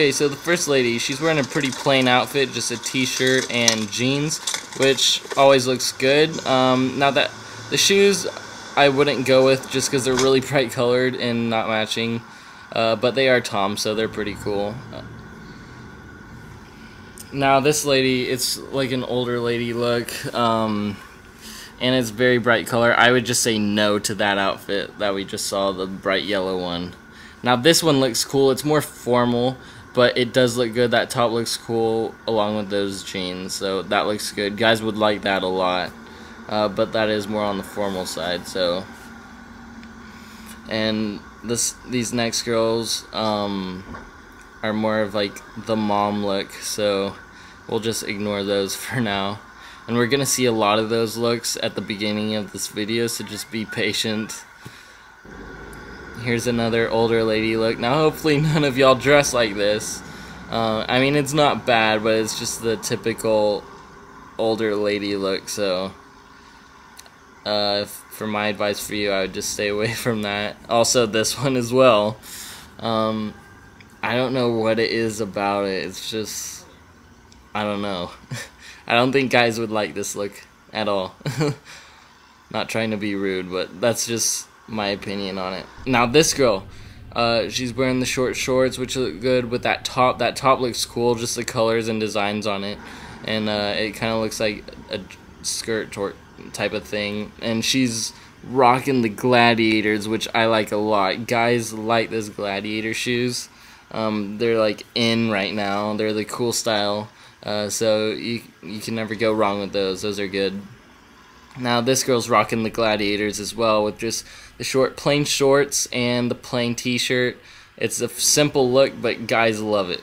Okay, so the first lady, she's wearing a pretty plain outfit, just a t-shirt and jeans, which always looks good. Um, now that the shoes, I wouldn't go with just because they're really bright colored and not matching, uh, but they are Tom, so they're pretty cool. Now this lady, it's like an older lady look, um, and it's very bright color. I would just say no to that outfit that we just saw, the bright yellow one. Now this one looks cool. It's more formal, but it does look good. That top looks cool along with those jeans, so that looks good. Guys would like that a lot, uh, but that is more on the formal side. So, and this these next girls um, are more of like the mom look, so we'll just ignore those for now. And we're gonna see a lot of those looks at the beginning of this video, so just be patient. Here's another older lady look. Now hopefully none of y'all dress like this. Uh, I mean it's not bad, but it's just the typical older lady look, so uh, for my advice for you, I would just stay away from that. Also this one as well. Um, I don't know what it is about it. It's just, I don't know. I don't think guys would like this look at all. Not trying to be rude, but that's just my opinion on it. Now this girl, uh, she's wearing the short shorts, which look good with that top. That top looks cool, just the colors and designs on it, and uh, it kind of looks like a skirt type of thing. And she's rocking the gladiators, which I like a lot. Guys like those gladiator shoes. Um, they're like in right now. They're the cool style. Uh, so you you can never go wrong with those. Those are good. Now this girl's rocking the gladiators as well with just the short plain shorts and the plain t-shirt. It's a simple look, but guys love it.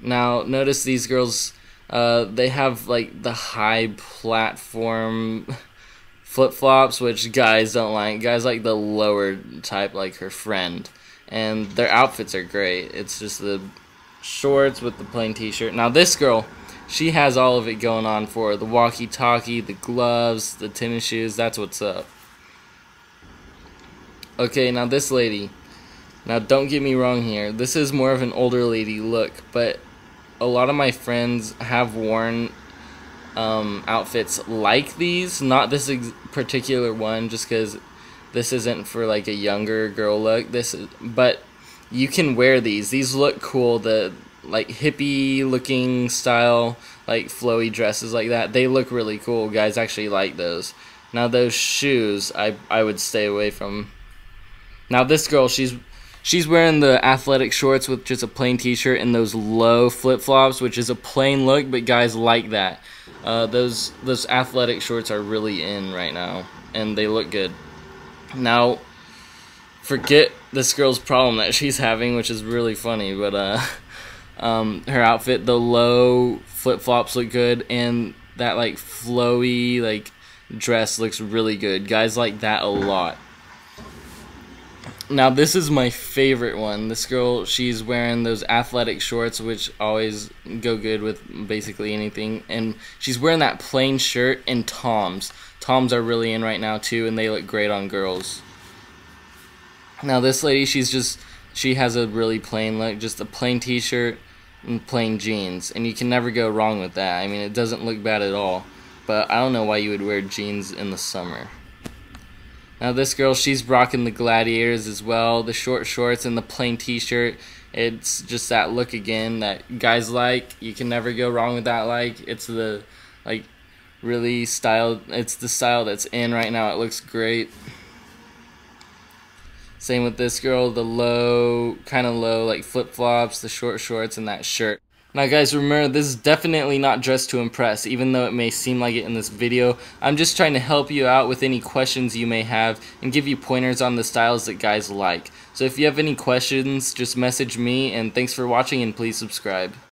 Now notice these girls, uh, they have like the high platform flip-flops, which guys don't like. Guys like the lower type, like her friend. And their outfits are great. It's just the shorts with the plain t-shirt. Now this girl, she has all of it going on for her. The walkie-talkie, the gloves, the tennis shoes, that's what's up. Okay, now this lady. Now don't get me wrong here. This is more of an older lady look, but a lot of my friends have worn um, outfits like these. Not this particular one, just because this isn't for like a younger girl look. This is, but you can wear these. These look cool. The like hippie looking style, like flowy dresses like that. They look really cool. Guys actually like those. Now those shoes, I I would stay away from. Now this girl, she's she's wearing the athletic shorts with just a plain t-shirt and those low flip-flops, which is a plain look, but guys like that. Uh, those those athletic shorts are really in right now, and they look good. Now, forget this girl's problem that she's having, which is really funny, but uh. Um, her outfit, the low flip flops look good, and that like flowy like dress looks really good. Guys like that a lot. Now this is my favorite one. This girl, she's wearing those athletic shorts, which always go good with basically anything, and she's wearing that plain shirt and Toms. Toms are really in right now too, and they look great on girls. Now this lady, she's just she has a really plain look, just a plain t-shirt, and plain jeans, and you can never go wrong with that. I mean, it doesn't look bad at all, but I don't know why you would wear jeans in the summer. Now this girl, she's rocking the gladiators as well, the short shorts and the plain t-shirt. It's just that look again that guys like. You can never go wrong with that like. It's the like really style it's the style that's in right now. It looks great. Same with this girl, the low, kind of low, like flip flops, the short shorts, and that shirt. Now guys, remember, this is definitely not dressed to impress, even though it may seem like it in this video. I'm just trying to help you out with any questions you may have and give you pointers on the styles that guys like. So if you have any questions, just message me, and thanks for watching, and please subscribe.